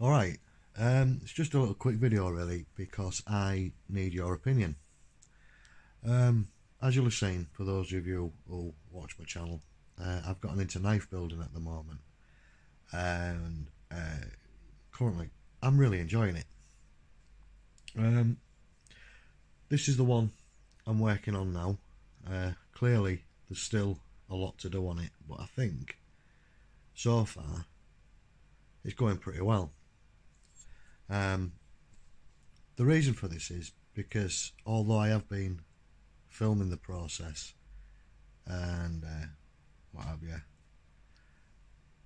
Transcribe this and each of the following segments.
Alright, um, it's just a little quick video really because I need your opinion. Um, as you'll have seen, for those of you who watch my channel, uh, I've gotten into knife building at the moment and uh, currently I'm really enjoying it. Um, this is the one I'm working on now. Uh, clearly there's still a lot to do on it, but I think so far it's going pretty well. Um, the reason for this is because although I have been filming the process and uh, what have you,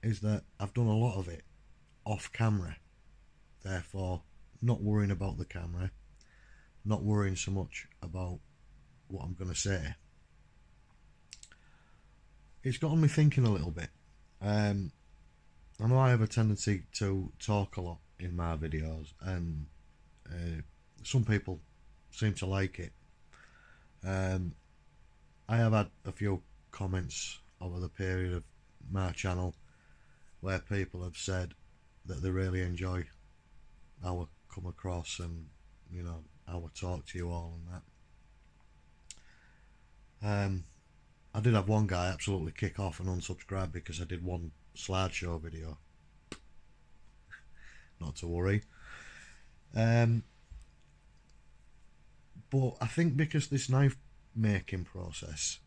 is that I've done a lot of it off camera. Therefore, not worrying about the camera, not worrying so much about what I'm going to say. It's gotten me thinking a little bit. Um, I know I have a tendency to talk a lot in my videos, and uh, some people seem to like it. Um, I have had a few comments over the period of my channel where people have said that they really enjoy how I come across and you know how I talk to you all and that. Um, I did have one guy absolutely kick off and unsubscribe because I did one slideshow video not to worry. Um, but I think because this knife making process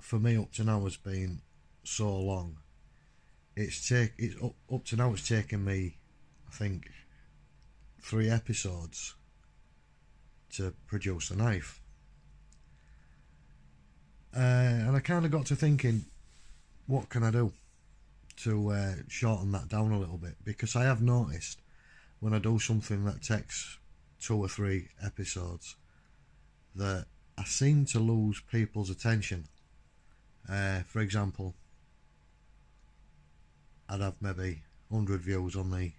for me up to now has been so long, it's take it's up, up to now it's taken me, I think, three episodes to produce a knife. Uh, and I kind of got to thinking, what can I do to uh, shorten that down a little bit? Because I have noticed when I do something that takes two or three episodes that I seem to lose people's attention. Uh, for example, I'd have maybe 100 views on the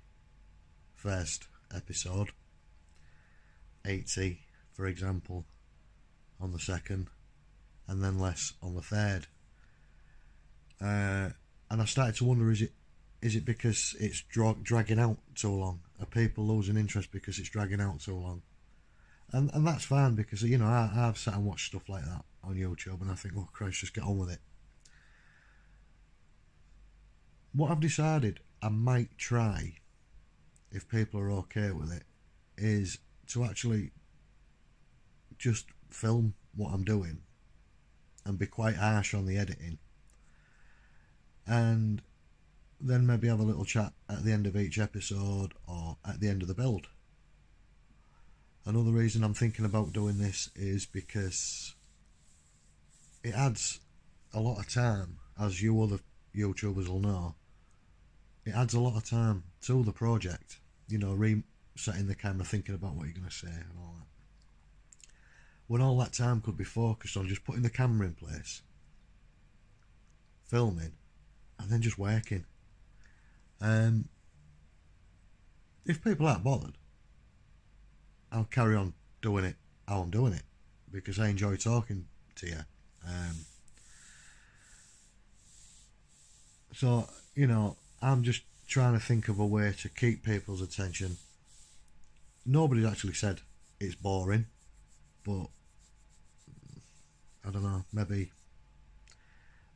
first episode, 80, for example, on the second, and then less on the third. Uh, and I started to wonder is it is it because it's dra- dragging out too long? Are people losing interest because it's dragging out too long? And and that's fine because you know I, I've sat and watched stuff like that on YouTube and I think, oh Christ, just get on with it. What I've decided I might try, if people are okay with it, is to actually just film what I'm doing and be quite harsh on the editing and then maybe have a little chat at the end of each episode or at the end of the build. Another reason I'm thinking about doing this is because it adds a lot of time, as you other YouTubers will know. It adds a lot of time to the project. You know, resetting the camera, thinking about what you're going to say and all that. When all that time could be focused on just putting the camera in place, filming, and then just working. Um, if people aren't bothered, I'll carry on doing it how I'm doing it because I enjoy talking to you. Um, so, you know, I'm just trying to think of a way to keep people's attention. Nobody's actually said it's boring, but I don't know, maybe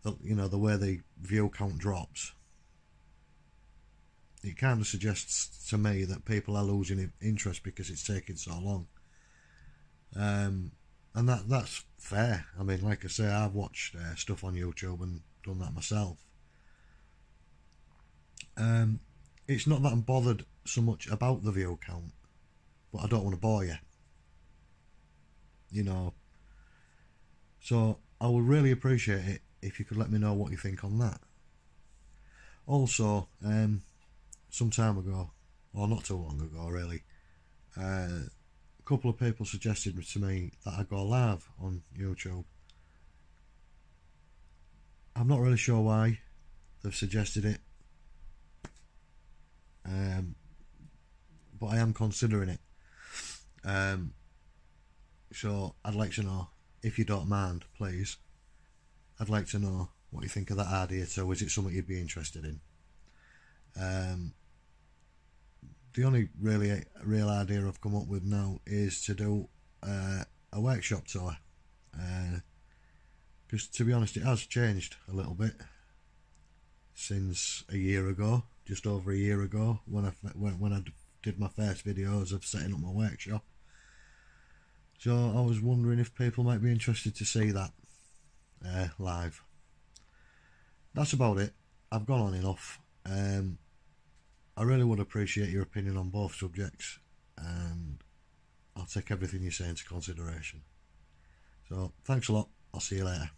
the, you know the way the view count drops it kind of suggests to me that people are losing interest because it's taking so long. Um, and that that's fair. I mean, like I say, I've watched uh, stuff on YouTube and done that myself. Um, it's not that I'm bothered so much about the view count, but I don't want to bore you. You know. So I would really appreciate it if you could let me know what you think on that. Also, um, some time ago, or not too long ago, really, uh, a couple of people suggested to me that I go live on YouTube. I'm not really sure why they've suggested it, um, but I am considering it. Um, so I'd like to know, if you don't mind, please. I'd like to know what you think of that idea. So, is it something you'd be interested in? Um, the only really real idea I've come up with now is to do uh, a workshop tour. Because uh, to be honest, it has changed a little bit since a year ago, just over a year ago, when I when, when I did my first videos of setting up my workshop. So I was wondering if people might be interested to see that uh, live. That's about it. I've gone on enough. Um, I really would appreciate your opinion on both subjects, and I'll take everything you say into consideration. So, thanks a lot. I'll see you later.